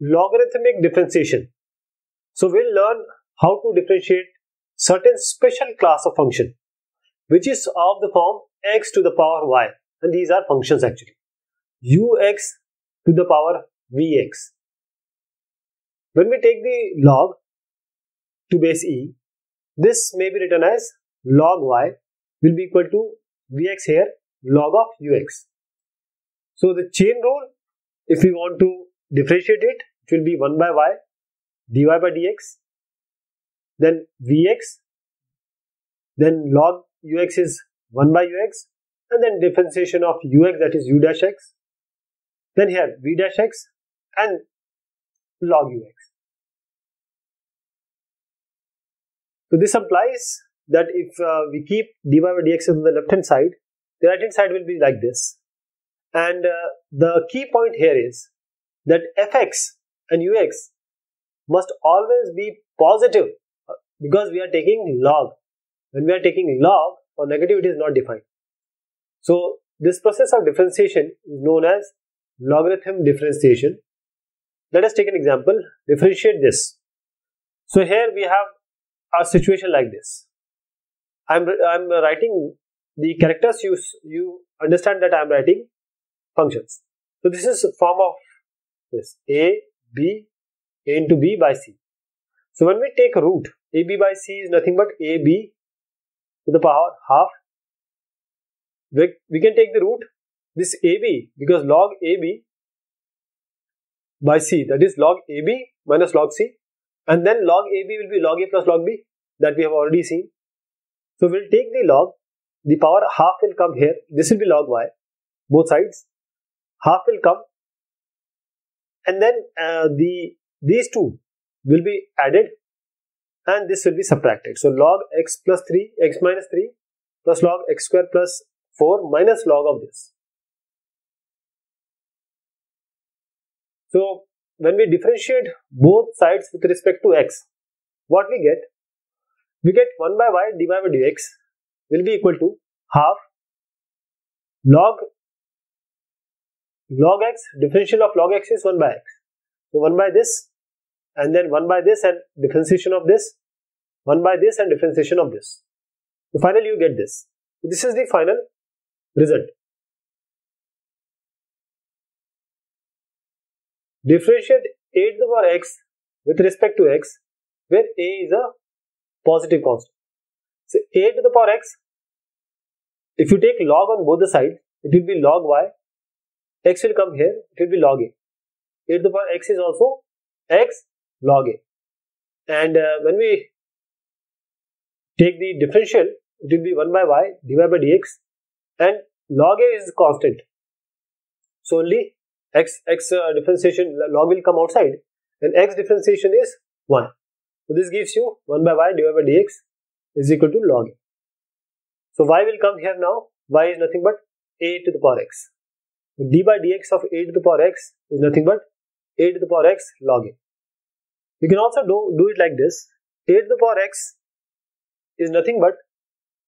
logarithmic differentiation. So we'll learn how to differentiate certain special class of function which is of the form x to the power y and these are functions actually ux to the power vx. When we take the log to base e, this may be written as log y will be equal to vx here log of ux. So the chain rule, if we want to differentiate it, it will be 1 by y dy by dx, then vx, then log ux is 1 by ux, and then differentiation of ux that is u dash x, then here v dash x and log ux. So this implies that if uh, we keep dy by dx on the left hand side, the right hand side will be like this. And uh, the key point here is that fx and ux must always be positive uh, because we are taking log. When we are taking log or negative, it is not defined. So this process of differentiation is known as logarithm differentiation. Let us take an example, differentiate this. So here we have a situation like this. I'm, I'm writing the characters you, you understand that I'm writing functions. So this is a form of this a, b, a into b by c. So when we take root, ab by c is nothing but ab to the power half. We, we can take the root this AB because log AB by C that is log AB minus log C and then log AB will be log A plus log B that we have already seen. So we'll take the log, the power half will come here, this will be log Y, both sides, half will come and then uh, the these two will be added and this will be subtracted. So log x plus 3, x minus 3 plus log x square plus 4 minus log of this. So when we differentiate both sides with respect to x, what we get? We get 1 by y dy by dx will be equal to half log log x differential of log x is 1 by x. So 1 by this and then 1 by this and differentiation of this 1 by this and differentiation of this. So finally you get this. This is the final result. Differentiate a to the power x with respect to x where a is a positive constant. So a to the power x, if you take log on both the sides, it will be log y, x will come here, it will be log a. a to the power x is also x log a. And uh, when we take the differential, it will be 1 by y divided by dx and log a is constant. So only x x uh, differentiation log will come outside and x differentiation is 1 so this gives you 1 by y divided by dx is equal to log a so y will come here now y is nothing but a to the power x d by dx of a to the power x is nothing but a to the power x log a you can also do, do it like this a to the power x is nothing but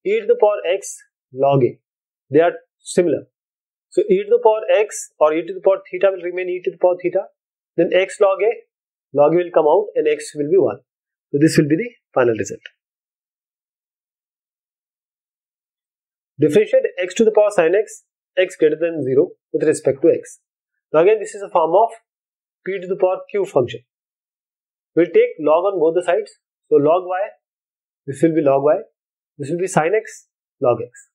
e to the power x log a they are similar so e to the power x or e to the power theta will remain e to the power theta. Then x log a, log a will come out and x will be 1. So this will be the final result. Differentiate x to the power sin x, x greater than 0 with respect to x. Now again this is a form of p to the power q function. We'll take log on both the sides. So log y, this will be log y, this will be sin x, log x.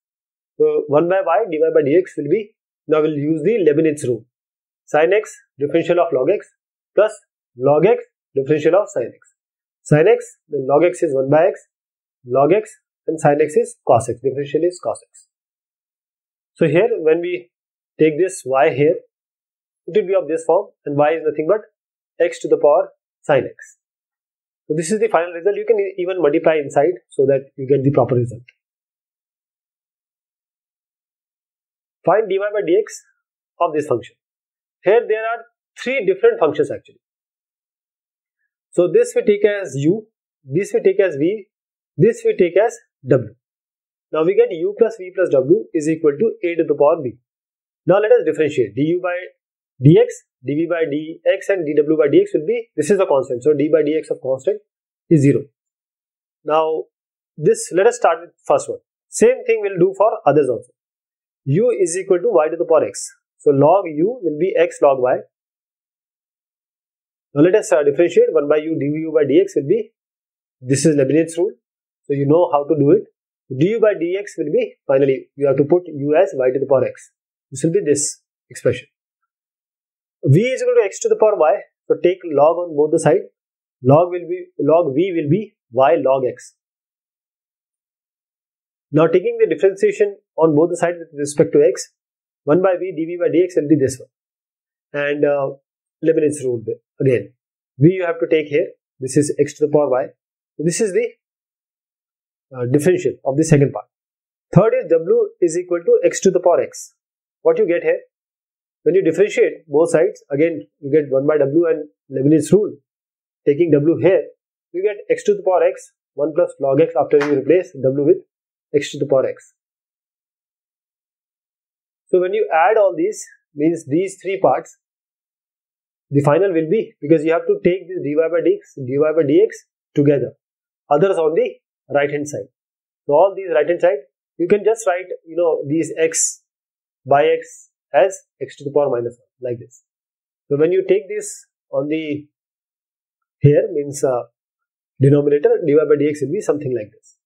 So 1 by y divided by dx will be now we'll use the Leibniz rule. Sin x differential of log x plus log x differential of sin x. Sin x, then log x is 1 by x, log x and sin x is cos x. Differential is cos x. So here when we take this y here, it will be of this form and y is nothing but x to the power sin x. So this is the final result. You can even multiply inside so that you get the proper result. Find dy by dx of this function. Here there are three different functions actually. So this we take as u, this we take as v, this we take as w. Now we get u plus v plus w is equal to a to the power b. Now let us differentiate du by dx, dv by dx and dw by dx will be, this is a constant. So d by dx of constant is 0. Now this, let us start with first one. Same thing we'll do for others also. u is equal to y to the power x. So log u will be x log y. Now let us uh, differentiate 1 by u du by dx will be, this is Leibniz rule. So you know how to do it. Du by dx will be, finally you have to put u as y to the power x. This will be this expression. v is equal to x to the power y. So take log on both the side Log will be, log v will be y log x. Now taking the differentiation on both the sides with respect to x, 1 by v dv by dx will be this one. And uh, Leibniz rule again. v you have to take here. This is x to the power y. This is the uh, differential of the second part. Third is w is equal to x to the power x. What you get here? When you differentiate both sides, again you get 1 by w and Leibniz rule. Taking w here, you get x to the power x 1 plus log x after you replace w with x to the power x. So when you add all these, means these three parts, the final will be, because you have to take this dy by dx, dy by dx together. Others on the right hand side. So all these right hand side, you can just write, you know, these x by x as x to the power minus 1, like this. So when you take this on the here means uh, denominator dy by dx will be something like this.